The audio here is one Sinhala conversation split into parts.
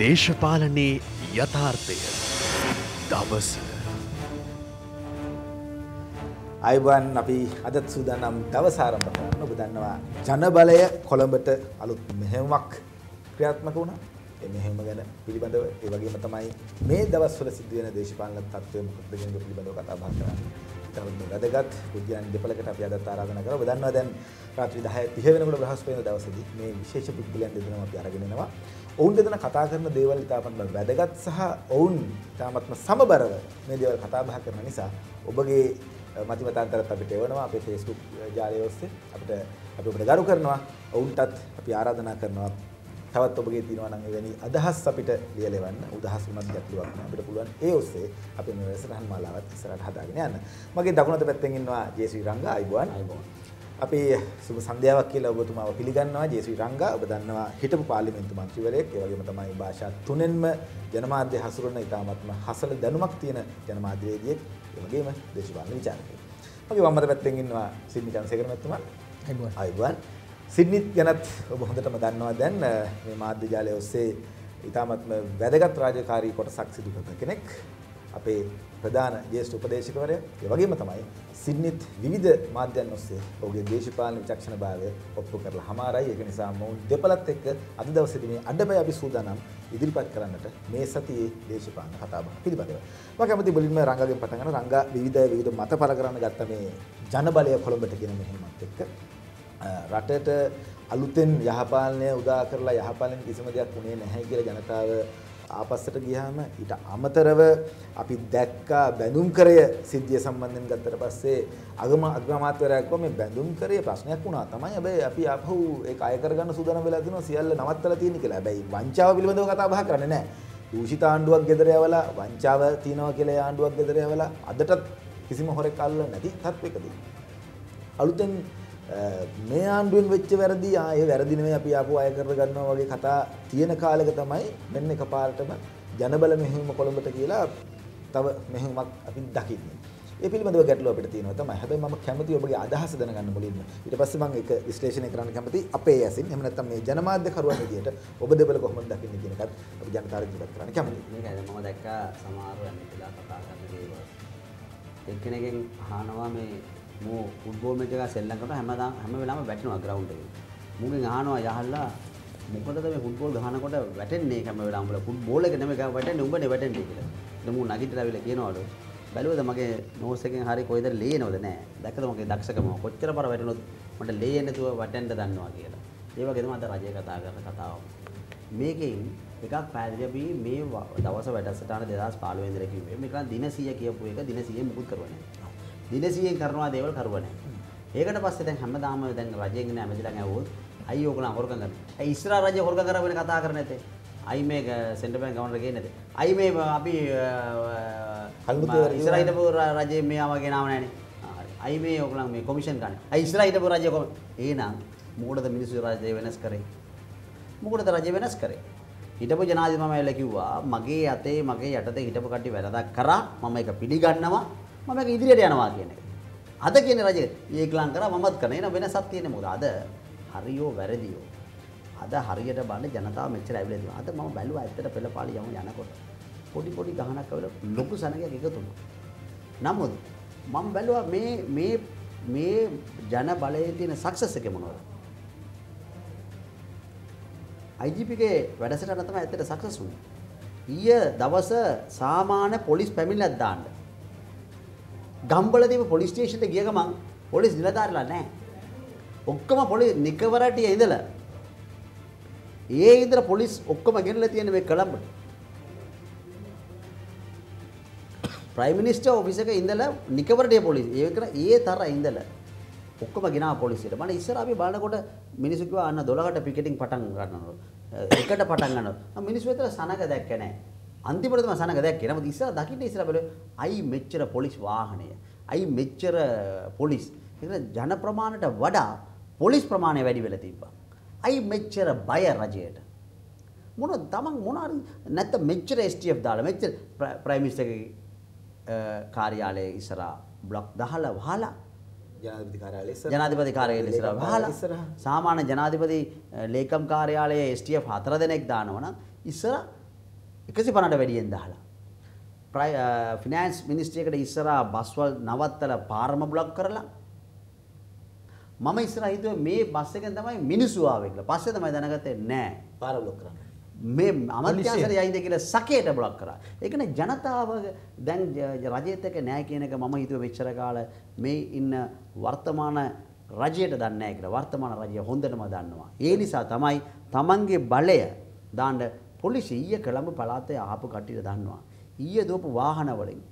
දේශපාලනයේ යථාර්ථය දවස අයිවන් අපි අදත් සූදානම් දවස ආරම්භ කරන්න ඔබ දන්නවා ජනබලය කොළඹට අලුත් මෙහෙයුමක් ක්‍රියාත්මක වුණා. ඒ මෙහෙයුම ගැන පිළිබඳව ඒ වගේම තමයි මේ දවස්වල සිද්ධ වෙන දේශපාලන තත්ත්වය මොකක්ද කියන එක පිළිබඳව කතා බහ කරන්නේ. තවත් වැදගත් පුද්ගලයන් දෙපළකට අපි අදත් ආරාධනා කරා. ඔබ දන්නවා දැන් රාත්‍රී 10:30 වෙනකොට බ්‍රහස්පතින්දා දවසේදී මේ විශේෂ පුද්ගලයන් දෙදෙනාම අපි අරගෙන එනවා. ඔවුන් දෙදෙනා කතා කරන දේවල් ඉතාමත් වැදගත් සහ ඔවුන් ඉතාමත්ම සමබරව මේ දේවල් කතා බහ කරන නිසා ඔබගේ මතිමතාන්තරත් අපිට එවනවා අපේ Facebook ජාලය ඔස්සේ අපිට අපි ඔබට ගරු කරනවා. ඔවුන්ටත් අපි ආරාධනා කරනවා. තවත් ඔබගේ තියෙනවා නම් එවැනි අදහස් අපිට ලියලා එවන්න උදහස් වුණත් ගැටලුවක් නෑ. අපිට පුළුවන් ඒ ඔස්සේ අපි මේ වැඩසටහන් මාලාවත් ඉස්සරහට හදාගෙන යන්න. මගේ දකුණත පැත්තෙන් ඉන්නවා ජේ.ශ්‍රී රංගා අයිබෝන් අයිබෝන් අපි සුබ සන්ධ්‍යාවක් කියලා ඔබතුමාව පිළිගන්නවා ජේ.ශ්‍රී රංගා ඔබ දන්නවා හිටපු පාර්ලිමේන්තු මන්ත්‍රීවරයෙක් ඒ වගේම තමයි භාෂා තුනෙන්ම ජනමාධ්‍ය හසුරන ඉතාමත්ම හසල දැනුමක් තියෙන ජනමාධ්‍යවේදියෙක් ඒ වගේම දේශපාලන විචාරකයෙක්. මගේ වම් අත පැත්තෙන් ඉන්නවා සිඩ්නි චන්සේකර මැතිතුමා. අයිබෝන්. අයිබෝන්. සිඩ්නිත් ගැනත් ඔබ හොඳටම දන්නවා දැන් මේ මාධ්‍ය ජාලය ඔස්සේ ඉතාමත්ම වැදගත් රාජකාරී කොටසක් සිදු කරන කෙනෙක්. අපේ ප්‍රධාන ජ්‍යෙෂ්ඨ උපදේශකවරයා. ඒ වගේම තමයි සිඩ්නිත් විවිධ මාධ්‍යයන් ඔස්සේ ඔහුගේ දේශපාලන විචක්ෂණභාවය ඔප්පු කරලා හමාරයි. ඒක නිසා මොවුන් දෙපළත් එක්ක අද දවසේදී මේ අඩබය අපි සූදානම් ඉදිරිපත් කරන්නට මේ සතියේ දේශපාලන කතාබහ පිළිබඳව. මම කැමති මුලින්ම රංගාගෙන් පටන් ගන්න රංගා විවිධ විවිධ මත පළ කරන්න ගත්ත මේ ජනබලය කොළඹට කියන මෙහෙමත් එක්ක රටට අලුතෙන් යහපාලනය උදා කරලා යහපාලන කිසිම දෙයක් වුණේ නැහැ කියලා ජනතාව ආපස්සට ගියාම ඊට අමතරව අපි දැක්කා බැඳුම් කරය සිද්ධිය සම්බන්ධයෙන් ගත්තට පස්සේ අගම අග්‍රාමාත්‍යවරයෙක් කිව්වා මේ බැඳුම් කරය ප්‍රශ්නයක් වුණා තමයි හැබැයි අපි ආපහු ඒක අය කරගන්න සූදානම් වෙලා තිනවා සියල්ල නවත්තලා තියෙන කියලා. හැබැයි වංචාව පිළිබඳව කතා බහ කරන්නේ නැහැ. දූෂිත ආණ්ඩුවක් ගෙදර යවලා වංචාව තියනවා කියලා ආණ්ඩුවක් ගෙදර යවලා අදටත් කිසිම හොරෙක් අල්ලන්නේ නැති තත්වයකදී. අලුතෙන් මේ ආණ්ඩුවෙන් වෙච්ච වැරදි ආයේ වැරදි නෙමෙයි අපි ආපහු අය කර ගන්නවා වගේ කතා තියෙන කාලෙක තමයි මෙන්න එකපාරටම ජනබල මෙහෙයුම කොළඹට කියලා තව මෙහෙයුමක් අපි දකින්නේ. ඒ පිළිබඳව ගැටලුව අපිට තියෙනවා තමයි. හැබැයි මම කැමතියි ඔබගේ අදහස දැනගන්න මුලින්ම. ඊට පස්සේ මම ඒක විශ්ලේෂණය කරන්න කැමතියි අපේ ඇසින්. එහෙම නැත්නම් මේ ජනමාධ්‍ය කරුවන් විදියට ඔබ දෙබල කොහොමද දකින්නේ කියන එකත් අපි ජනතාවට ඉදිරිපත් කරන්න කැමතියි. මේකයි මම දැක්කා සමහරව ඇමතිලා කතා කරන දේවල්. එක්කෙනෙක්ගෙන් අහනවා මේ මෝ ෆුට්බෝල් මැච් එකක් සෙල්ලම් කරනවා හැමදාම හැම වෙලාවෙම වැටෙනවා ග්‍රවුන්ඩ් එකේ. මුගෙන් අහනවා යහල්ලා මොකටද මේ ෆුට්බෝල් ගහනකොට වැටෙන්නේ හැම වෙලාවෙම උඹලා ෆුට්බෝල් එක නෙමෙයි වැටෙන්නේ උඹනේ වැටෙන්නේ කියලා. ඉතින් මූ නගිටලා ඇවිල්ලා කියනවලු බැලුවද මගේ නෝස් එකෙන් හරි කොයිද ලේනවද නෑ. දැක්කද මගේ දක්ෂකම කොච්චර පාර වැටුණොත් මට ලේ නැතුව වැටෙන්න දන්නවා කියලා. ඒ වගේ තමයි අද රජය කතා කරන කතාව. මේකෙන් එකක් පැහැදිලි අපි මේ දවස වැඩසටහන 2015 ඉඳලා කිව්වේ මේක දින 100 කියපු එක දින 100 මුකුත් කරුවා නෑ. දින 100න් කරනවා දේවල් කරුවා නෑ. ඒකට පස්සේ දැන් හැමදාම දැන් රජයෙන් ඉන්න ඇමතිලා ඇහුවොත් අයිය ඕගොල්ලෝ හොරකම් කරනවා. ඇයි ඉස්රා රජය හොරකම් කරා වෙන කතා කරන්නේ නැතේ? අයි මේ සෙන්ටර් බැංක් ගවර්නර් ගේන්නේ නැතේ? අයි මේ අපි ඉස්රා හිටපු රජයේ මෙයාව ගෙනාව නැහනේ. හරි. අයි මේ ඕගොල්ලෝ මේ කොමිෂන් ගන්න. අයි ඉස්රා හිටපු රජය කොම එහෙනම් මොකටද මිනිස්සු රජය වෙනස් කරේ? මොකටද රජය වෙනස් කරේ? හිටපු ජනාධිපතිමයිලා කිව්වා මගේ අතේ මගේ යටතේ හිටපු කට්ටිය වැරදක් කරා මම ඒක පිළිගන්නවා මම ඒක ඉදිරියට යනවා කියන එක. අද කියන රජය ඒගලන් කරා මමත් කරන. එන වෙනසක් තියෙන්නේ මොකද? අද හරියෝ වැරදියෝ. අද හරියට බලන්න ජනතාව මෙච්චර ඇවිල්ලා තියෙනවා. අද මම බැලුවා ඇත්තට පෙළපාලි යමු යනකොට. පොඩි පොඩි ගහනක් ඇවිල්ලා ලොකු සනගයක් එකතු වුණා. නමුත් මම බැලුවා මේ මේ මේ ජන බලයේ තියෙන සක්සස් එක මොනවද? IGP ගේ වැඩසටහන තමයි ඇත්තට සක්සස් වුනේ. ඊය දවස සාමාන්‍ය පොලිස් පැමිණිල්ලක් දාන්න. ගම්බලදීම පොලිස් ස්ටේෂන් එකට ගිය ගමන් පොලිස් නිලධාරීලා නැහැ. ඔක්කොම පොලිස් නිකවරටිය ඉඳලා ඒ ඉඳලා පොලිස් ඔක්කොම ගෙනලා තියෙන මේ කොළඹට. ප්‍රයිම් මිනිස්ටර් ඔෆිස් එකේ ඉඳලා නිකවරටිය පොලිස් ඒක ඒ තර ඉඳලා ඔක්කොම ගෙනාව පොලිසියට. මම ඉස්සර අපි බලනකොට මිනිස්සු කිව්වා අන්න 12කට පිකටින් පටන් ගන්නවා. එකට පටන් ගන්නවා. මිනිස්සු විතර සනක දැක්කේ නැහැ. අන්තිමට තමයි සනක දැක්කේ. නමුත් ඉස්සර දකින්න ඉස්සර බැලුවේ අයි මෙච්චර පොලිස් වාහනය. අයි මෙච්චර පොලිස්. ඒක ජන ප්‍රමාණයට වඩා පොලිස් ප්‍රමාණය වැඩි වෙලා තිබ්බා. අයි මෙච්චර බය රජයට. මොන තමන් මොන හරි නැත්නම් මෙච්චර STF දාලා මෙච්චර ප්‍රයිම් මිනිස්ටර්ගේ කාර්යාලයේ ඉස්සරහා බ්ලොක් 10 වහලා ජනාධිපති කාර්යාලය ඉස්සර ජනාධිපති කාර්යාලයේ ඉස්සරහා වහලා ඉස්සරහා සාමාන්‍ය ජනාධිපති ලේකම් කාර්යාලයේ STF හතර දෙනෙක් දානවා නම් ඉස්සර 150ට වැඩියෙන් දාලා. ෆිනෑන්ස් මිනිස්ට්‍රියකට ඉස්සරහා බස්වල් නවත්තලා පාරම බ්ලොක් කරලා මම ඉස්සරහා හිතුවේ මේ බස් එකෙන් තමයි මිනිස්සු ආවේ කියලා. පස්සේ තමයි දැනගත්තේ නෑ. පාර බ්ලොක් කරන්න. මේ අමත්‍යංශර යයිද කියලා සකේට බ්ලොක් කරා. ඒ කියන්නේ ජනතාව දැන් රජයේත් එක්ක නෑ කියන එක මම හිතුවේ මෙච්චර කාල මේ ඉන්න වර්තමාන රජයට දන්නේ නැහැ කියලා. වර්තමාන රජය හොඳටම දන්නවා. ඒ නිසා තමයි Tamanගේ බලය දාන්න පොලිසිය ඊයේ කොළඹ පළාතේ ආපු කට්ටිය දන්නවා. ඊයේ දෝපු වාහන වලින්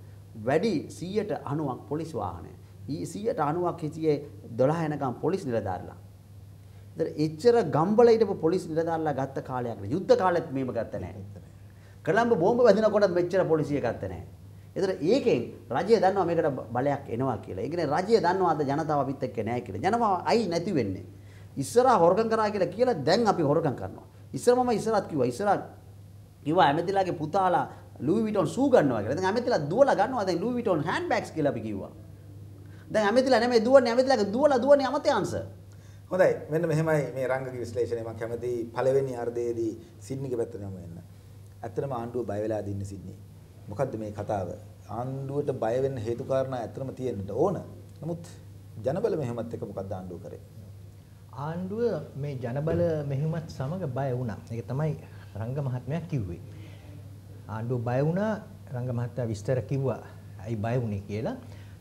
වැඩි 190ක් පොලිස් වාහනය. ඊ 190ක් හිටියේ 12 එනකම් පොලිස් නිලධාරිලා. ඒතර එච්චර ගම්බල හිටපු පොලිස් නිලධාරිලා ගත්ත කාලයක් නේ. යුද්ධ කාලෙත් මේව ගත්ත නැහැ. කොළඹ බෝම්බ වැදිනකොටත් මෙච්චර පොලිසිය ගත්තේ නැහැ. ඒතර ඒකෙන් රජය දන්නවා මේකට බලයක් එනවා කියලා. ඒ කියන්නේ රජය දන්නවා අද ජනතාව අපිත් එක්ක නැහැ කියලා. ජනතාව අයි නැති වෙන්නේ. ඉස්සරහා හොරකම් කරා කියලා කියලා දැන් අපි හොරකම් කරනවා. ඉස්සර මම ඉස්සරහත් කිව්වා. ඉස්සරහ කිව්වා ඇමතිලාගේ පුතාලා ලූයි විටොන් සූ ගන්නවා කියලා. දැන් ඇමතිලා දුවලා ගන්නවා. දැන් ලූයි විටොන් හෑන්ඩ් බෑග්ස් කියලා අපි කිව්වා. දැන් ඇමතිලා නෙමෙයි දුවන්නේ ඇමතිලාගේ දුවලා දුවන්නේ අමතයන්ස. හොඳයි මෙන්න මෙහෙමයි මේ රංගක විශ්ලේෂණය මම කැමති පළවෙනි අර්ධයේදී සිඩ්නිගේ පැත්තට යමු වෙන්න. ඇත්තටම ආණ්ඩුව බය වෙලා දින්නේ සිඩ්නි. මොකද්ද මේ කතාව? ආණ්ඩුවට බය වෙන්න හේතු කාරණා ඇත්තටම තියෙන්නට ඕන. නමුත් ජනබල මෙහෙමත් එක මොකක්ද ආණ්ඩුව කරේ? ආණ්ඩුව මේ ජනබල මෙහෙමත් සමග බය වුණා. ඒක තමයි රංග මහත්මයා කිව්වේ. ආණ්ඩුව බය වුණා රංග මහත්තයා විස්තර කිව්වා. ඇයි බය වුනේ කියලා.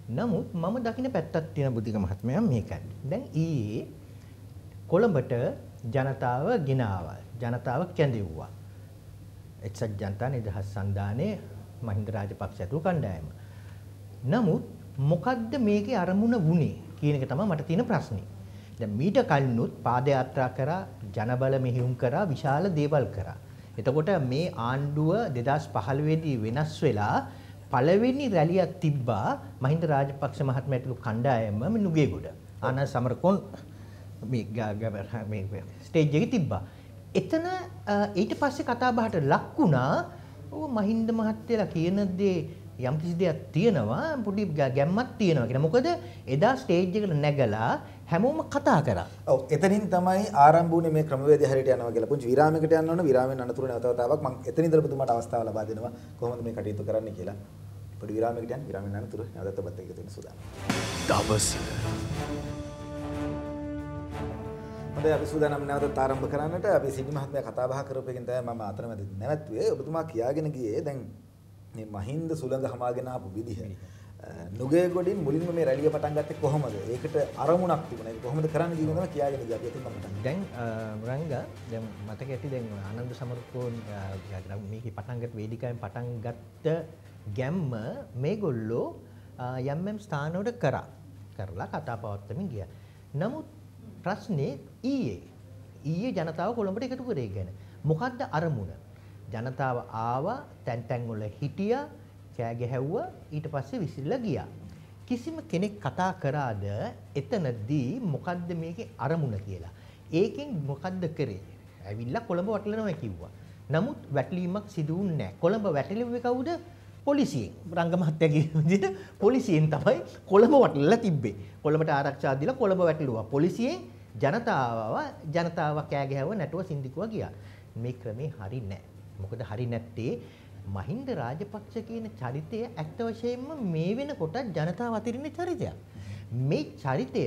නමුත් මම දකින පැත්තක් තියෙන බුද්ධික මහත්මයා මේකයි. දැන් ඊයේ කොළඹට ජනතාව ගෙනාවා. ජනතාව කැඳෙව්වා. එක්සත් ජනතා නිදහස් සන්ධානයේ මහින්ද රාජපක්ෂ ඇතුළු කණ්ඩායම. නමුත් මොකද්ද මේකේ අරමුණ වුනේ කියන එක තමයි මට තියෙන ප්‍රශ්නේ. දැන් මීට කලිනුත් පාදයාත්‍රා කරා ජනබල මෙහෙයුම් කරා විශාල දේවල් කරා. එතකොට මේ ආණ්ඩුව 2015 දී වෙනස් වෙලා පළවෙනි රැලියක් තිබ්බා මහින්ද රාජපක්ෂ මහත්මයා ඇතුළු කණ්ඩායම නුගේගොඩ. ආනන්ද සමරකෝන් මේ මේ ස්ටේජ් එකේ තිබ්බා. එතන ඊට පස්සේ කතා බහට ලක් වුණා ඔව් මහින්ද මහත්තයලා කියන දේ යම් කිසි දෙයක් තියෙනවා පොඩි ගැම්මක් තියෙනවා කියලා. මොකද එදා ස්ටේජ් එකට නැගලා හැමෝම කතා කරා. ඔව් එතනින් තමයි ආරම්භ වුණේ මේ ක්‍රමවේදය හරියට යනවා කියලා. පුංචි විරාමයකට යන්න ඕන. විරාමයෙන් අනතුරු නැවත වතාවක් මම එතනින් ඉඳලා පුතුමාට අවස්ථාව ලබා දෙනවා කොහොමද මේ කටයුතු කරන්න කියලා. පොඩි විරාමයකට යන්න. විරාමයෙන් අනතුරු නැවතත් ඔබත් එක්ක තියෙන සූදානම්. දවස හොඳයි අපි සූදානම් නැවතත් ආරම්භ කරන්නට අපි සිනි මහත්මයා කතා බහ කරපු එකෙන් තමයි මම අතරමැද නැවැත්තුවේ ඔබතුමා කියාගෙන ගියේ දැන් මේ මහින්ද සුළඟ හමාගෙන ආපු විදිහ නුගේ ගොඩින් මුලින්ම මේ රැළිය පටන් ගත්තේ කොහොමද? ඒකට අරමුණක් තිබුණා. ඒක කොහොමද කරන්න කියන තමයි කියාගෙන ගියා. අපි එතින් මම දැන් රංගා දැන් මතක ඇති දැන් ආනන්ද සමරකෝන් මේකේ පටන් ගත්ත වේදිකාවෙන් පටන් ගත්ත ගැම්ම මේගොල්ලෝ යම් යම් ස්ථානවල කරා. කරලා කතා පවත්වමින් ගියා. නමුත් ප්‍රශ්නේ ඊයේ ඊයේ ජනතාව කොළඹට එකතු කරේ ගැන. මොකද්ද අරමුණ? ජනතාව ආවා තැන් තැන් වල හිටියා කෑ ගැහැව්වා ඊට පස්සේ විසිරලා ගියා. කිසිම කෙනෙක් කතා කරාද එතනදී මොකද්ද මේකේ අරමුණ කියලා. ඒකෙන් මොකද්ද කරේ? ඇවිල්ලා කොළඹ වටලනවා කිව්වා. නමුත් වැටලීමක් සිදු වුණේ නැහැ. කොළඹ වැටලෙන්නේ කවුද? පොලිසියෙන්. රංග මහත්තයා කියන විදිහට පොලිසියෙන් තමයි කොළඹ වටලලා තිබ්බේ. කොළඹට ආරක්ෂා දීලා කොළඹ වැටලුවා. පොලිසියෙන් ජනතාවව ජනතාව කෑ ගැහුව නැටුව සින්දිකුවා ගියා. මේ ක්‍රමේ හරි නැහැ. මොකද හරි නැත්තේ මහින්ද රාජපක්ෂ කියන චරිතය ඇත්ත වශයෙන්ම මේ වෙනකොට ජනතාව අතරින් චරිතයක්. මේ චරිතය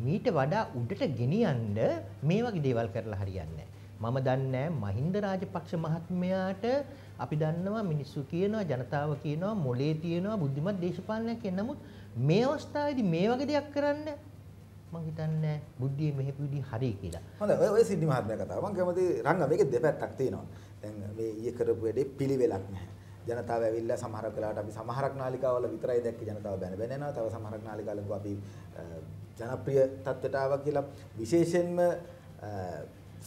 මීට වඩා උඩට ගෙනියන්න මේ වගේ දේවල් කරලා හරියන්නේ මම දන්නේ මහින්ද රාජපක්ෂ මහත්මයාට අපි දන්නවා මිනිස්සු කියනවා ජනතාව කියනවා මොලේ තියෙනවා බුද්ධිමත් දේශපාලනයක් කියන නමුත් මේ අවස්ථාවේදී මේ වගේ දෙයක් කරන්න මම හිතන්නේ බුද්ධියේ මෙහෙ පිටි හරි කියලා. හොඳයි ඔය ඔය සිද්ධි මහත්මයා කතාව මම කැමති රංග මේකේ දෙපැත්තක් තියෙනවා. දැන් මේ ඊයේ කරපු වැඩේ පිළිවෙලක් නැහැ. ජනතාව ඇවිල්ලා සමහරක් වෙලාවට අපි සමහරක් නාලිකාවල විතරයි දැක්කේ ජනතාව බැන බැන යනවා. තව සමහරක් නාලිකාවල අපි ජනප්‍රිය තත්ත්වයට ආවා කියලා විශේෂයෙන්ම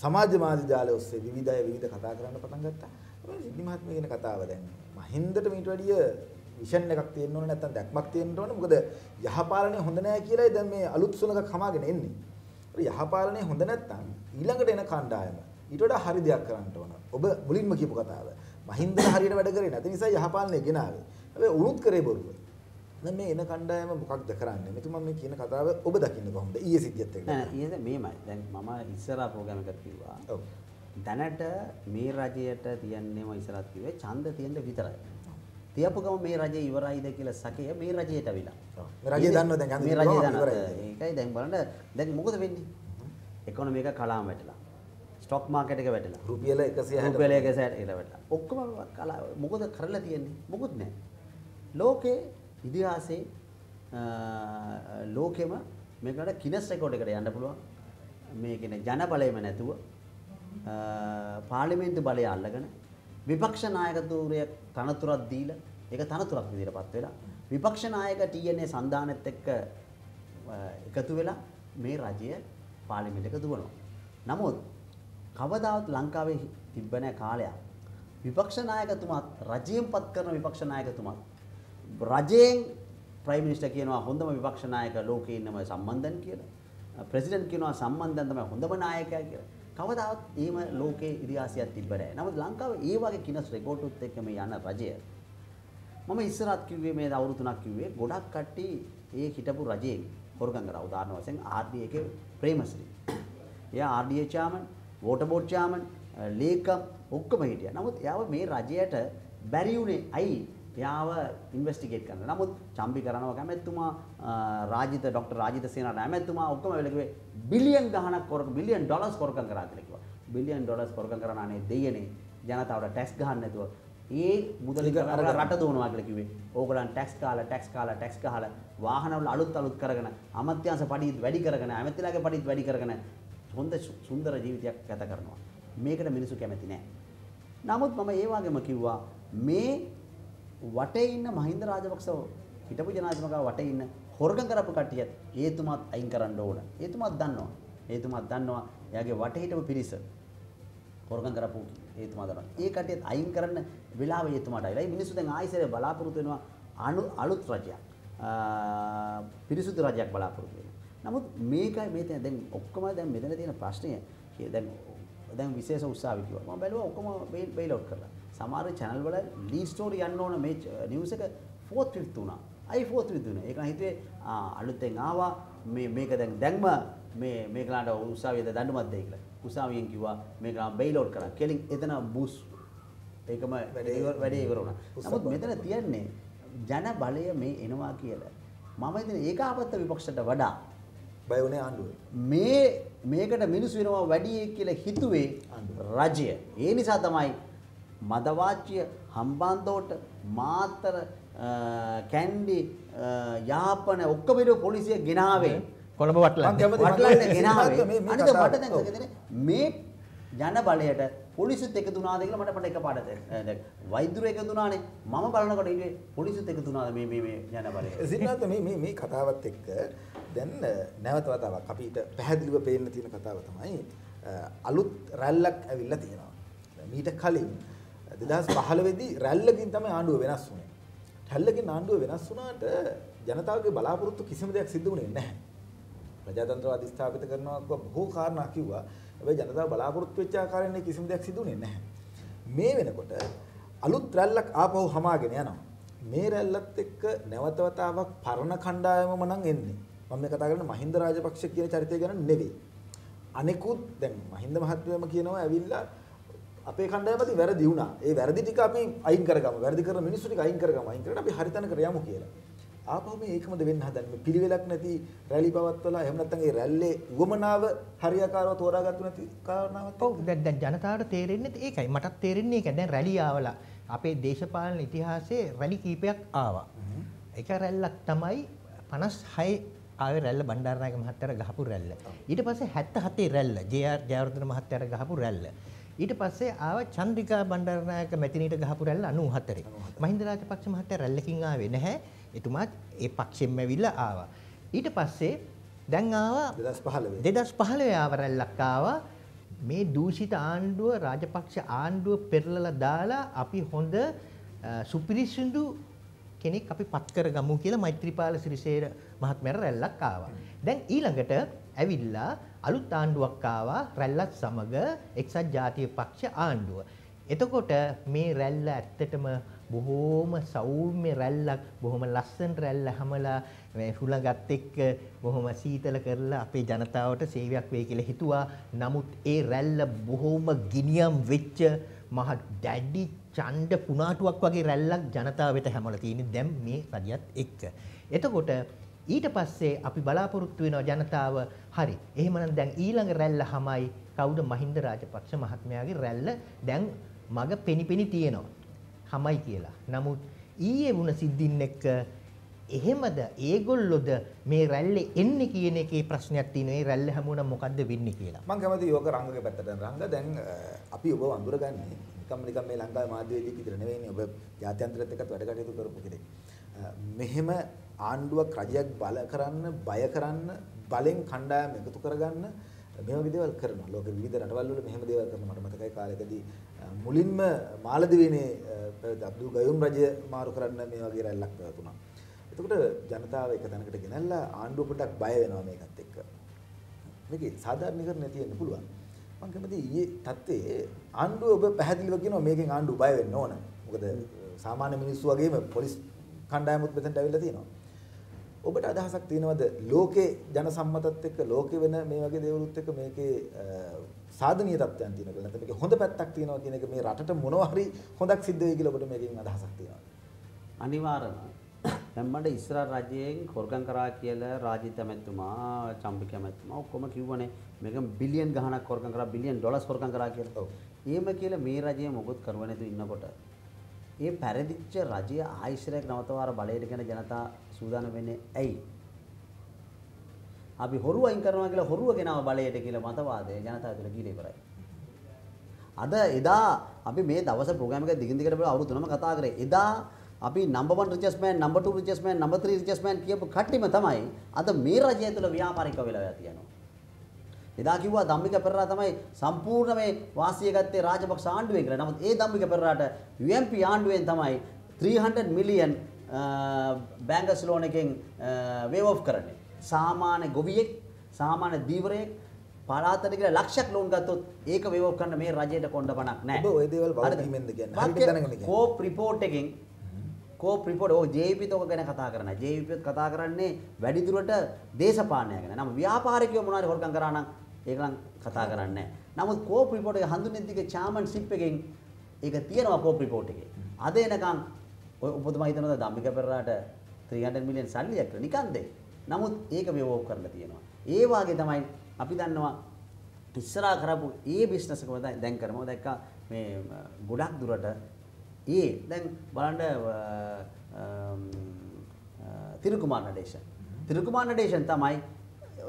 සමාජ මාධ්‍ය ජාලය ඔස්සේ විවිධ අය විවිධ කතා කරන්න පටන් ගත්තා. මේ සිද්ධි මහත්මිය කියන කතාව දැන් මහින්දට මීට වැඩිය විෂන් එකක් තියෙන්න ඕනේ නැත්නම් දැක්මක් තියෙන්න ඕනේ. මොකද යහපාලනය හොඳ නැහැ කියලායි දැන් මේ අලුත් සුනක කමාගෙන එන්නේ. යහපාලනය හොඳ නැත්නම් ඊළඟට එන කණ්ඩායම ඊට වඩා හරි දෙයක් කරන්න ඕන. ඔබ මුලින්ම කියපු කතාව. මහින්ද හරියට වැඩ කරේ නැති නිසා යහපාලනය ගෙනාවේ. හැබැයි උනුත් කරේ බොරුව. දැන් මේ එන කණ්ඩායම මොකක්ද කරන්නේ? මෙතුමා මේ කියන කතාව ඔබ දකින්නේ කොහොමද? ඊයේ සිද්ධියත් එක්ක. නෑ ඊයේ මේමයි. දැන් මම ඉස්සරහා ප්‍රෝග්‍රෑම් එකක් කිව්වා. ඔව්. දැනට මේ රජයට තියන්නේම ඉස්සරහත් කිව්වේ ඡන්ද තියෙන්න විතරයි. තියපු ගම මේ රජය ඉවරයිද කියලා සැකය මේ රජයට. ඔව්. මේ රජය දන්නවා දැන් මේ රජය දන්නවා. ඒකයි දැන් බලන්න දැන් මොකද වෙන්නේ? එකොනොමි එක කලාම වැටලා. ස්ටොක් මාකට් එක වැටලා. රුපියල 160 රුපියල 160 ඉල වැටලා. ඔක්කොම කලා මොකද කරලා තියෙන්නේ? මොකුත් නැහැ. ලෝකේ ඉතිහාසයේ ලෝකෙම මේකට කිනස් රෙකෝඩ් එකට යන්න පුළුවන්. මේ කියන්නේ ජන බලයම නැතුව පාර්ලිමේන්තු බලය අල්ලගෙන විපක්ෂ නායකතුරිය තනතුරක් දීලා ඒක තනතුරක් විදිහටපත් වෙලා විපක්ෂ නායක TNA සන්දානෙත් එක්ක එකතු වෙලා මේ රජය පාර්ලිමේන්තුවට දුවනවා. නමුත් කවදාවත් ලංකාවේ තිබ්බ නැහැ කාලයක්. විපක්ෂ නායකතුමාත් රජයෙන් පත් කරන විපක්ෂ නායකතුමාත් රජයෙන් ප්‍රයිම් මිනිස්ටර් කියනවා හොඳම විපක්ෂ නායක ලෝකේ ඉන්නම සම්බන්ධන් කියලා. ප්‍රෙසිඩන්ට් කියනවා සම්බන්ධන් තමයි හොඳම නායකයා කියලා. කවදාවත් එහෙම ලෝකේ ඉතිහාසයක් තිබ්බ නැහැ. නමුත් ලංකාවේ ඒ වගේ කිනස් රෙකෝඩුත් එක්ක මේ යන රජය මම ඉස්සරහත් කිව්වේ මේ අවුරුදු තුනක් කිව්වේ ගොඩක් කට්ටිය ඒ හිටපු රජයෙන් හොරගම් කරා. උදාහරණ වශයෙන් RDA එකේ ප්‍රේමශ්‍රී. එයා RDA chairman, water board chairman, ලේකම් ඔක්කොම හිටියා. නමුත් එයාව මේ රජයට බැරි වුණේ ඇයි? එයාව ඉන්වෙස්ටිගේට් කරන්න. නමුත් චම්පි කරනවා කැමැත්තුමා රාජිත ડોක්ටර් රාජිත සේනාරත්න කැමැත්තුමා ඔක්කොම වෙල කිව්වේ බිලියන් ගණනක් කොරක බිලියන් ඩොලර්ස් කොරකම් කරා කියලා කිව්වා. බිලියන් ඩොලර්ස් කොරකම් කරන අනේ දෙයනේ ජනතාවට ටැක්ස් ගහන්න නැතුව ඒ මුදල අරගෙන රට දුවනවා කියලා කිව්වේ. ඕගොල්ලන් ටැක්ස් කාලා ටැක්ස් කාලා ටැක්ස් ගහලා වාහනවල අලුත් අලුත් කරගෙන අමත්‍යංශ පඩිත් වැඩි කරගෙන අමත්‍යලාගේ පඩිත් වැඩි කරගෙන හොඳ සු- සුන්දර ජීවිතයක් ගත කරනවා. මේකට මිනිස්සු කැමති නැහැ. නමුත් මම ඒ වගේම කිව්වා මේ වටේ ඉන්න මහින්ද රාජපක්ෂ හිටපු ජනාධිපතිතුමා වටේ ඉන්න හොරගම් කරපු කට්ටියත් ඒතුමාත් අයින් කරන්න ඕන. ඒතුමාත් දන්නවා. ඒතුමාත් දන්නවා එයාගේ වටේ හිටපු පිරිස හොරගම් කරපු ඒතුමා දන්නවා. ඒ කට්ටියත් අයින් කරන්න වෙලාව ඒතුමාට ආවිලා. මිනිස්සු දැන් ආයිසරේ බලාපොරොත්තු වෙනවා අනු අලුත් රජයක්. ආ, පිරිසුදු රජයක් බලාපොරොත්තු වෙනවා. නමුත් මේකයි මේ තැන දැන් ඔක්කොම දැන් මෙතන තියෙන ප්‍රශ්නය කිය- දැන් දැන් විශේෂ උත්සාහය කිව්වා. මම බැලුවා ඔක්කොම බේල් අවුට් කරලා. සමහර channel වල ලීඩ් ස්ටෝරි යන්න ඕන මේ නිවුස් එක 4th 5th වුණා. අයි 4th 5th වුණේ. ඒක නම් හිතුවේ අලුතෙන් ආවා මේ මේක දැන් දැන්ම මේ මේකලාට උසාවියද දඬුමත් දෙයි කියලා. උසාවියෙන් කිව්වා මේකලා බේල් අවුට් කරා. කෙලින් එතන බූස් ඒකම වැඩේ- ඉවර වුණා. නමුත්. මෙතන තියන්නේ ජන බලය මේ එනවා කියලා. මම ඉතින් ඒකාපත්ත විපක්ෂයට වඩා බය වුණේ ආණ්ඩුව. මේ මේකට මිනිස්සු වෙනවා වැඩි කියලා හිතුවේ රජය. ඒ නිසා තමයි මදවාච්‍ය හම්බන්තෝට මාතර කැන්ඩි යාපන ඔක්කොම පොලිසිය ගෙනාවේ. කොළඹ වටලන්නේ. මේ- ජන බලයට පොලිසිත් එකතු වුණාද කියලා මට මට එකපාරට දැන් වෛද්‍යරු එකතු වුණානේ මම බලනකොට ඉන්නේ පොලිසිත් එකතු වුණාද මේ මේ මේ ජන බලය. සිද්ධාර්ථ මේ මේ මේ කතාවත් එක්ක දැන් නැවත වතාවක් අපිට පැහැදිලිව පේන්න තියෙන කතාව තමයි අ, අලුත් රැල්ලක් ඇවිල්ලා තියෙනවා. මීට කලින් 2015 දී රැල්ලකින් තමයි ආණ්ඩුව වෙනස් වුණේ. රැල්ලකින් ආණ්ඩුව වෙනස් වුණාට ජනතාවගේ බලාපොරොත්තු කිසිම දෙයක් සිදු වුණේ නැහැ. ප්‍රජාතන්ත්‍රවාදී ස්ථාපිත කරනවා කිව්වා බොහෝ කාරණා කිව්වා. හැබැයි ජනතාව බලාපොරොත්තු වෙච්ච ආකාරයෙන් කිසිම දෙයක් සිදු වුණේ නැහැ. මේ වෙනකොට අලුත් රැල්ලක් ආපහු හමාගෙන යනවා. මේ රැල්ලත් එක්ක නැවත වතාවක් පරණ කණ්ඩායමම නම් එන්නේ. මම මේ කතා කරන්නේ මහින්ද රාජපක්ෂ කියන චරිතය ගැන නෙවෙයි. අනිකුත් දැන් මහින්ද මහත්මයාම කියනවා ඇවිල්ලා අපේ කණ්ඩායමදී වැරදි වුණා. ඒ වැරදි ටික අපි අයින් කරගමු. වැරදි කරන මිනිස්සු ටික අයින් කරගමු. අයින් කරලා අපි හරිතැනකට යමු කියලා. ආපහු මේ ඒකමද වෙන්න හදන්නේ. පිළිවෙලක් නැති රැලි පවත්වලා එහෙම නැත්නම් ඒ රැල්ලේ උවමනාව හරියාකාරව තෝරාගත්තු නැති කාරණාවක්. ඔව් දැන් දැන් ජනතාවට තේරෙන්නේ ඒකයි. මටත් තේරෙන්නේ ඒක. දැන් රැලි ආවලා. අපේ දේශපාලන ඉතිහාසයේ රැලි කීපයක් ආවා. එක රැල්ලක් තමයි 56 ආවේ රැල්ල බණ්ඩාරනායක මහත්තයාට ගහපු රැල්ල. ඊට පස්සේ 77 රැල්ල ජේ.ආර් ජයවර්ධන මහත්තයාට ගහපු රැල්ල. ඊට පස්සේ ආව චන්ද්‍රිකා බණ්ඩාරනායක මැතිණියට ගහපු රැල්ල 94. මහින්ද රාජපක්ෂ මහත්තයා රැල්ලකින් ආවේ නැහැ. එතුමාත් ඒ පක්ෂෙන්ම ඇවිල්ලා ආවා. ඊට පස්සේ දැන් ආවා 2015 2015 ආව රැල්ලක් ආවා මේ දූෂිත ආණ්ඩුව රාජපක්ෂ ආණ්ඩුව පෙරලලා දාලා අපි හොඳ සුපිරිසිදු කෙනෙක් අපි පත් කරගමු කියලා මෛත්‍රීපාල සිරිසේන මහත්මයාට රැල්ලක් ආවා. දැන් ඊළඟට ඇවිල්ලා අලුත් ආණ්ඩුවක් ආවා රැල්ලත් සමග එක්සත් ජාතික පක්ෂ ආණ්ඩුව. එතකොට මේ රැල්ල ඇත්තටම බොහෝම සෞම්‍ය රැල්ලක් බොහොම ලස්සන රැල්ල හැමලා මේ හුලඟත් එක්ක බොහොම සීතල කරලා අපේ ජනතාවට සේවයක් වෙයි කියලා හිතුවා. නමුත් ඒ රැල්ල බොහොම ගිනියම් වෙච්ච මහ දැඩි ඡණ්ඩ පුනාටුවක් වගේ රැල්ලක් ජනතාව වෙත හැමලා තියෙන්නේ දැන් මේ රජයත් එක්ක. එතකොට ඊට පස්සේ අපි බලාපොරොත්තු වෙනවා ජනතාව හරි එහෙමනම් දැන් ඊළඟ රැල්ල හැමයි කවුද මහින්ද රාජපක්ෂ මහත්මයාගේ රැල්ල දැන් මග පෙනිපෙනි තියෙනවා. හැමයි කියලා. නමුත් ඊයේ වුණ සිද්ධින් එක්ක එහෙමද ඒගොල්ලොද මේ රැල්ලේ එන්නේ කියන එකේ ප්‍රශ්නයක් තියෙනවා. ඒ රැල්ල හැමුණා මොකද්ද වෙන්නේ කියලා. මම කැමති යෝග රංගගේ පැත්තට රංග දැන් අ, අපි ඔබ වඳුරගන්නේ නිකම් නිකම් මේ ලංකාවේ මාධ්‍යවේදියෙක් විතර නෙවෙයිනේ ඔබ ජාත්‍යන්තරයත් එක්කත් වැඩ කටයුතු කරපු කෙනෙක්. අ, මෙහෙම ආණ්ඩුවක් රජයක් බල කරන්න බය කරන්න බලෙන් කණ්ඩායම් එකතු කරගන්න මේ වගේ දේවල් කරනවා. ලෝකෙ විවිධ රටවල් වල මෙහෙම දේවල් කරනවා. මට මතකයි කාලෙකදී අ, මුලින්ම මාලදිවයිනේ අ, පැවති අබ්දුල් ගයුම් රජය මාරු කරන්න මේ වගේ රැල්ලක් පැවතුණා. එතකොට ජනතාව එක තැනකට ගෙනල්ලා ආණ්ඩුව පොඩ්ඩක් බය වෙනවා මේකත් එක්ක. මේකේ සාධාරණීකරණය තියෙන්න පුළුවන්. මම කැමති ඊයේ தත්තේ ආණ්ඩුව ඔබ පැහැදිලිව කියනවා මේකෙන් ආණ්ඩුව බය වෙන්න ඕන. මොකද සාමාන්‍ය මිනිස්සු වගේම පොලිස් කණ්ඩායමුත් මෙතනට ඇවිල්ලා තියෙනවා. ඔබට අදහසක් තියෙනවද ලෝකේ ජන සම්මතත් එක්ක ලෝකේ වෙන මේ වගේ දේවලුත් එක්ක මේකේ අ, සාධනීය තත්ත්වයන් තියෙනවා කියලා නැත්නම් මේකේ හොඳ පැත්තක් තියෙනවා කියන එක මේ රටට මොනවා හරි හොඳක් සිද්ධ වෙයි කියලා ඔබට මේකෙන් අදහසක් තියෙනවා. අනිවාර්යයෙන්ම දැන් මට ඉස්රායල් රජයෙන් හොරගම් කරා කියලා රාජිත ඇමැතුමා චම්පික ඇමැතුමා ඔක්කොම කිව්වනේ මේක බිලියන් ගණනක් හොරගම් කරා බිලියන් ඩොලර්ස් හොරගම් කරා කියලා. ඔව්. එහෙම කියලා මේ රජය මොකොත් කරව නැතු ඉන්නකොට ඒ පැරදිච්ච රජය ආයිශ්‍රයක් නවතවාර බලයට ගැන ජනතා සූදානම් වෙන්නේ ඇයි? අපි හොරුව අයින් කරනවා කියලා හොරුව ගෙනාව බලයට කියලා මතවාදය ජනතාව තුළ කීලා ඉවරයි. අද එදා අපි මේ දවස ප්‍රෝග්‍රෑම් එක දිගින් දිගට බලලා අවුරුදු තුනම කතා කරේ. එදා අපි number 1 richest man, number 2 richest man, number 3 richest man කියපු කට්ටියම තමයි අද මේ රජය තුළ ව්‍යාපාරික වෙලා තියෙනවා. එදා කිව්වා ධම්මික පෙරේරා තමයි සම්පූර්ණ මේ වාසිය ගත්තේ රාජපක්ෂ ආණ්ඩුවෙන් කියලා. නමුත් ඒ ධම්මික පෙරේරාට UMP ආණ්ඩුවෙන් තමයි 300 මිලියන් බැංකස් ලෝන් එකෙන් වේව් ඔෆ් කරන්නේ. සාමාන්‍ය ගොවියෙක්, සාමාන්‍ය දීවරයෙක් පළාතට කියලා ලක්ෂයක් ලෝන් ගත්තොත් ඒක වේව් ඔෆ් කරන්න මේ රජයට කොණ්ඩ පණක් නැහැ. ඔබ ওই දේවල් දැනගෙන කියන්නේ. කෝප් රිපෝට් එකෙන් කෝප් රිපෝට් ඔය ජේපීත් ඔක ගැන කතා කරනවා. ජේපීත් කතා කරන්නේ වැඩිදුරට දේශපාලනය ගැන. නම් ව්‍යාපාරිකයෝ මොනවාරි හොරකම් කරා නම් ඒක නම් කතා කරන්නේ නැහැ. නමුත් කෝප් රිපෝට් එක හඳුන්වන්නේ චාමන්ෂිප් එකෙන් ඒක තියෙනවා කෝප් රිපෝට් එකේ. අද එනකන් ඔය ඔබතුමා හිතනවාද ධම්මික පෙරේරාට 300 මිලියන් සල්ලියක් නිකන් දෙයි. නමුත් ඒක වේවෝක් කරලා තියෙනවා. ඒ වාගේ තමයි අපි දන්නවා ඉස්සරහා කරපු ඒ බිස්නස් එකම දැන් දැන් කරමු දැක්කා මේ අ, ගොඩක් දුරට ඒ දැන් බලන්න තිරුකුමාර නඩේෂන් තිරුකුමාර නඩේෂන් තමයි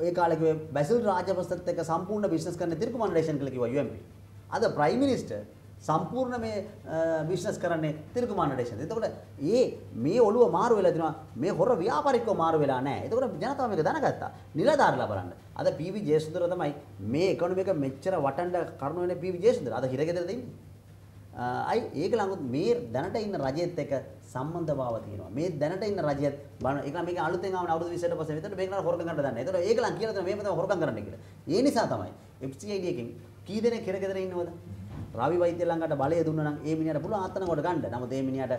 ඒ කාලේ කිව්වේ බැසිල් රාජපක්ෂත් එක්ක සම්පූර්ණ බිස්නස් කරන තිරුකුමාර නඩේෂන් කියලා කිව්වා UMP. අද ප්‍රයිම් මිනිස්ටර් සම්පූර්ණ මේ බිස්නස් කරන්නේ තිරුකුමාර නඩේෂන්. එතකොට ඒ මේ ඔළුව මාරු වෙලා තිනවා මේ හොර ව්‍යාපාරිකව මාරු වෙලා නැහැ. එතකොට ජනතාව මේක දැනගත්තා. නිලධාරීලා බලන්න. අද පීවි ජයසුන්දර තමයි මේ ඉකොනොමි එක මෙච්චර වටන්න කරුණු වෙන පීවි ජයසුන්දර. අද හිරගෙදරද ඉන්නේ. අයි ඒක ළඟුත් මේ දැනට ඉන්න රජයත් එක්ක සම්බන්ධභාව තියෙනවා. මේ දැනට ඉන්න රජයත් බලන ඒක මේක අලුතෙන් ආවන අවුරුදු 20ට පස්සේ විතර මේක නම් හොරකම් කරන්න දන්නේ. ඒතකොට ඒක ලං කියලා දෙනවා මේ තමයි හොරකම් කරන්න කියලා. ඒ නිසා තමයි FCID එකෙන් කී දෙනෙක් හිරගෙදර ඉන්නවද? රවි වෛද්‍ය ළඟට බලය දුන්නා නම් ඒ මිනිහට පුළුවන් ආතන කොට ගන්න. නමුත් ඒ මිනිහට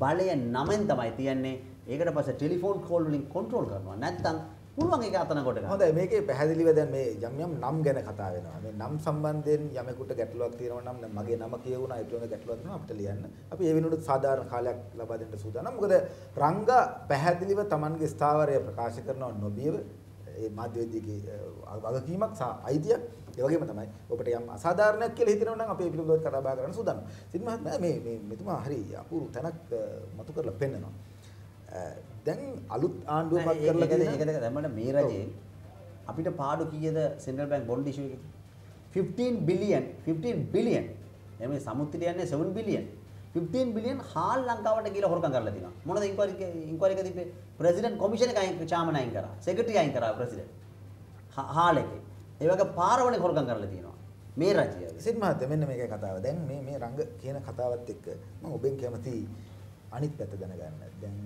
බලය නමෙන් තමයි තියන්නේ. ඒකට පස්සේ ටෙලිෆෝන් කෝල් වලින් කන්ට්‍රෝල් කරනවා. නැත්තම් පුළුවන් ඒක ආතන කොට ගන්න. හොඳයි මේකේ පැහැදිලිව දැන් මේ යම් යම් නම් ගැන කතා වෙනවා. මේ නම් සම්බන්ධයෙන් යමෙකුට ගැටලුවක් තියෙනවා නම් දැන් මගේ නම කියවුණා ඒ තුන ගැටලුවක් තියෙනවා අපිට ලියන්න. අපි ඒ වෙනුවට සාධාරණ කාලයක් ලබා දෙන්න සූදානම්. මොකද රංගා පැහැදිලිව Tamanගේ ස්ථාවරය ප්‍රකාශ කරනවා නොබියව ඒ මාධ්‍යවේදිකේ වගකීමක් සහ අයිතියක් ඒ වගේම තමයි ඔබට යම් අසාධාරණයක් කියලා හිතෙනවා නම් අපි ඒ පිළිබඳව කතා බහ කරන්න සූදානම්. සිත් මහත්මයා මේ මේ මෙතුමා හරි අපූර්ව තැනක් අ, මතු කරලා පෙන්නනවා. දැන් අලුත් ආණ්ඩුවක් පත් කරලා තියෙන ඒකද දැම්මට මේ රජයේ අපිට පාඩු කීයද සෙන්ට්‍රල් බැංක් බොන්ඩ් ඉෂුව එකේ? 15 බිලියන් 15 බිලියන් එමේ සමුද්‍රය යන්නේ 7 බිලියන් 15 බිලියන් හාල් ලංකාවට ගිහලා හොරකම් කරලා තියෙනවා මොනවද ඉන්ක්වයරි ඉන්ක්වයරි එක තිබ්බේ? ප්‍රෙසිඩන්ට් කොමිෂන් එක අයින් චාමන් අයින් කරා. සෙක්‍රටරි අයින් කරා ප්‍රෙසිඩන්ට් හාල් එකේ. ඒ වගේ පාරවලේ හොරකම් කරලා තියෙනවා මේ රජය. සිත් මහත්තයා මෙන්න මේකයි කතාව. දැන් මේ මේ රංග කියන කතාවත් එක්ක මම ඔබෙන් කැමති අනිත් පැත්ත දැනගන්න. දැන්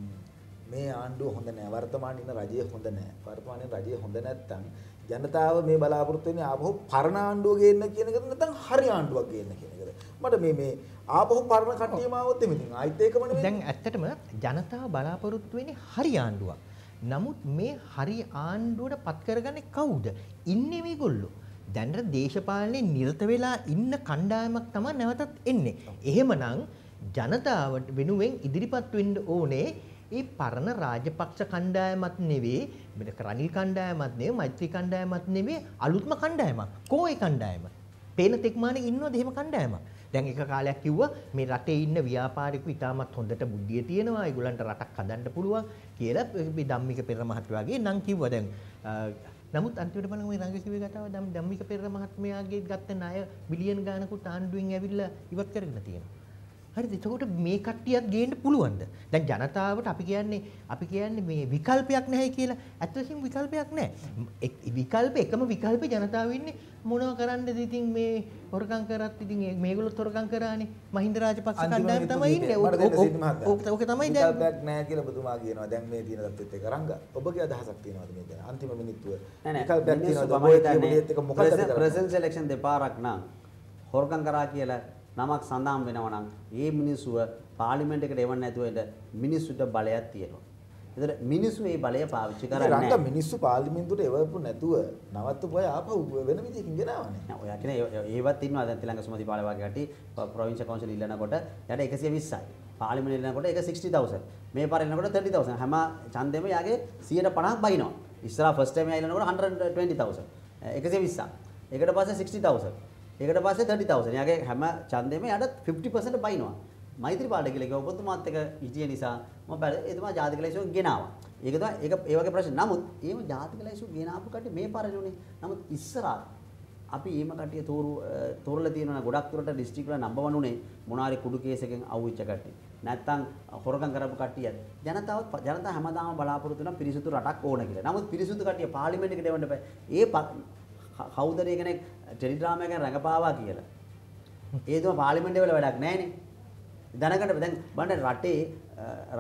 මේ ආණ්ඩුව හොඳ නෑ. වර්තමාන ඉන්න රජය හොඳ නෑ. වර්තමානයේ රජය හොඳ නැත්තම් ජනතාව මේ බලාපොරොත්තු වෙන්නේ ආපහු පරණ ආණ්ඩුව ගේන්න කියන එකද නැත්නම් හරි ආණ්ඩුවක් ගේන්න කියන එකද? මට මේ මේ ආපහු පරණ කට්ටියම ආවොත් එමෙ ඉතින් ආයිත් ඒකම නෙමෙයි. දැන් ඇත්තටම ජනතාව බලාපොරොත්තු වෙන්නේ හරි ආණ්ඩුවක්. නමුත් මේ හරි ආණ්ඩුවට පත් කරගන්නේ කවුද? ඉන්නේ මේගොල්ලෝ. දැනට දේශපාලනේ නිරත වෙලා ඉන්න කණ්ඩායමක් තමයි නැවතත් එන්නේ. එහෙමනම් ජනතාවට වෙනුවෙන් ඉදිරිපත් වෙන්න ඕනේ ඒ පරණ රාජපක්ෂ කණ්ඩායමත් නෙවෙයි මෙන්න රනිල් කණ්ඩායමත් නෙවෙයි මෛත්‍රී කණ්ඩායමත් නෙවෙයි අලුත්ම කණ්ඩායමක්. කෝ ඒ කණ්ඩායම? පේන තෙක්මානේ ඉන්නවද එහෙම කණ්ඩායමක්? දැන් එක කාලයක් කිව්වා මේ රටේ ඉන්න ව්‍යාපාරිකයෝ ඉතාමත් හොඳට බුද්ධිය තියෙනවා ඒගොල්ලන්ට රටක් හදන්න පුළුවන් කියලා මේ ධම්මික පෙර මහත්මයා වගේ නම් කිව්වා දැන් නමුත් අන්තිමට බලමු මේ රංගසිවේ කතාව ධම්මික පෙර මහත්මයාගේ ගත්ත ණය බිලියන් ගානකට ආණ්ඩුවෙන් ඇවිල්ලා ඉවත් කරගෙන තියෙනවා හරිද? එතකොට මේ කට්ටියත් ගේන්න පුළුවන්ද? දැන් ජනතාවට අපි කියන්නේ අපි කියන්නේ මේ විකල්පයක් නැහැ කියලා. ඇත්තටම විකල්පයක් නැහැ. විකල්ප එකම විකල්පේ ජනතාව ඉන්නේ මොනව කරන්නද ඉතින් මේ හොරකම් කරත් ඉතින් මේගොල්ලොත් හොරකම් කරානේ. මහින්ද රාජපක්ෂ කණ්ඩායම තමයි ඉන්නේ. ඕක තමයි දැන් විකල්පයක් නැහැ කියලා ඔබතුමා කියනවා. දැන් මේ තියෙන தත්ත්වෙත් එක රංග. ඔබගේ අදහසක් තියෙනවද මේ දැන් අන්තිම මිනිත්තුව? විකල්පයක් තියෙනවද? ඔබ හිතන්නේ ප්‍රෙසන්ස් ඉලෙක්ෂන් දෙපාරක් නම් හොරකම් කරා කියලා නමක් සඳහන් වෙනවා නම් ඒ මිනිස්සුව පාර්ලිමේන්තු එකට එවන්න නැතුව ඉඳ මිනිස්සුන්ට බලයක් තියෙනවා. ඒතර මිනිස්සු මේ බලය පාවිච්චි කරන්නේ නැහැ. රංග මිනිස්සු පාර්ලිමේන්තුවට එවපු නැතුව නවත්තපු අය ආපහු වෙන විදිහකින් ගෙනාවනේ. නෑ ඔයා කියන්නේ ඒවත් ඉන්නවා දැන් තිලංග සුමති පාල වගේ කටි ප්‍රොවින්ෂල් කවුන්සිල් ඉල්ලනකොට යට 120යි. පාර්ලිමේන්තු ඉල්ලනකොට ඒක 60000. මේ පාර ඉල්ලනකොට 30000. හැම ඡන්දෙම යාගේ 150ක් බයිනවා. ඉස්සරහා ෆස්ට් ටයිම් ඉල්ලනකොට 120000. 120ක්. ඒකට පස්සේ 60000. ඒකට පස්සේ 30000. එයාගේ හැම ඡන්දෙම යට 50% බයිනවා. මෛත්‍රී පාඩ කියලා කිව්ව ඔබතුමාත් එක හිටිය නිසා මම බැල එතුමා ජාතික ලයිසුව ගෙනාවා. ඒක තමයි ඒක ඒ වගේ ප්‍රශ්න. නමුත් ඒම ජාතික ලයිසුව ගෙනාපු කට්ටිය මේ පාරේ නමුත් ඉස්සරහා අපි ඒම කට්ටිය තෝරු තෝරලා තියෙනවා ගොඩක් දුරට ඩිස්ට්‍රික්ට් වල නම්බර් 1 උනේ මොනාරි කුඩු කේස් එකෙන් අවුච්ච කට්ටිය. නැත්තම් හොරකම් කරපු කට්ටිය. ජනතාව ජනතාව හැමදාම බලාපොරොත්තු වෙනවා පිරිසුදු රටක් ඕන කියලා. නමුත් පිරිසුදු කට්ටිය පාර්ලිමේන්තු එකට එවන්න බෑ. ඒ කවුද කෙනෙක් ටෙලිඩ්‍රාමයක රඟපාවා කියලා. ඒදම පාලිමෙන්ට වල වැඩක් නෑනේ. දැනකට දැන් බලන්න රටේ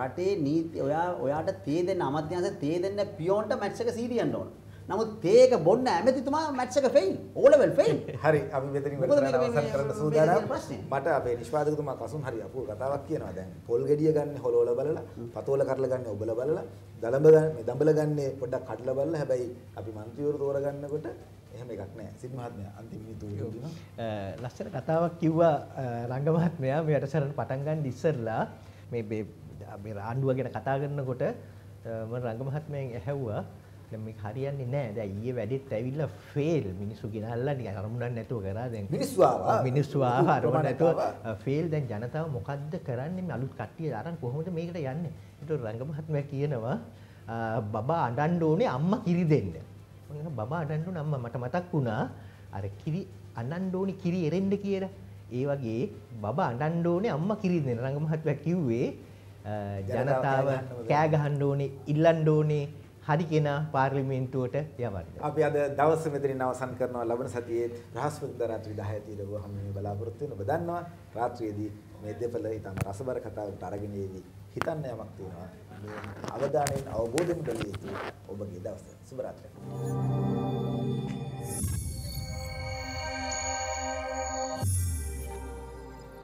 රටේ නීති ඔයා ඔයාට තේ දෙන්න අමාත්‍යාංශ තේ දෙන්න පියෝන්ට මැච් එක සීරියන්න ඕන. නමුත් තේක බොන්න ඇමතිතුමා මැච් එක ෆෙයිල්. ඕ ලෙවල් ෆෙයිල්. හරි අපි මෙතනින් වැඩ අවසන් කරන්න සූදානම්. මට අපේ නිෂ්පාදකතුමා කසුන් හරි අපූර්ව කතාවක් කියනවා දැන්. පොල් ගෙඩිය ගන්න හොලවල බලලා, පතෝල කරලා ගන්න ඔබල බලලා, දලඹ ගන්න, දඹල ගන්න පොඩ්ඩක් කඩලා බලලා හැබැයි අපි മന്ത്രിවරු තෝරගන්නකොට එහෙම එකක් නෑ සිත් මහත්මයා අන්තිම මිනිත්තුවේ දුන්නා ලස්සන කතාවක් කිව්වා රංග මහත්මයා මේ වැඩසටහන පටන් ගන්න ඉස්සෙල්ලා මේ මේ ආණ්ඩුව ගැන කතා කරනකොට මම රංග මහත්මයෙන් ඇහැව්වා දැන් මේක හරියන්නේ නැහැ. දැන් ඊයේ වැඩෙත් ඇවිල්ලා ෆේල් මිනිස්සු ගෙනල්ලා නිකන් අරමුණක් නැතුව කරා දැන්. මිනිස්සු ආවා. මිනිස්සු ආවා අරමුණ නැතුව ෆේල් දැන් ජනතාව මොකද්ද කරන්නේ මේ අලුත් කට්ටිය අරන් කොහොමද මේකට යන්නේ? ඒතකොට රංග මහත්මයා කියනවා බබා අඬන්න ඕනේ අම්මා කිරි දෙන්න. මම බබා අඬන්න අම්මා මට මතක් වුණා අර කිරි අඬන්න ඕනේ කිරි එරෙන්න කියලා. ඒ වගේ බබා අඬන්න ඕනේ අම්මා කිරි දෙන්න. රංග මහත්මයා කිව්වේ ජනතාව කෑ ගහන්න ඕනේ ඉල්ලන්න ඕනේ හරි කෙනා පාර්ලිමේන්තුවට යවන්න. අපි අද දවස් මෙතනින් අවසන් කරනවා ලබන සතියේ බ්‍රහස්පතින්දා රාත්‍රී 10 తీරව හැම මේ බලාපොරොත්තු වෙන ඔබ දන්නවා රාත්‍රියේදී මේ දෙපළ ඊටම රසබර කතාවකට අරගෙන එවි හිතන්න යමක් තියෙනවා මේ අවධානයෙන් අවබෝධයෙන් කළ යුතු ඔබගේ දවස. සුබ රාත්‍රියක්.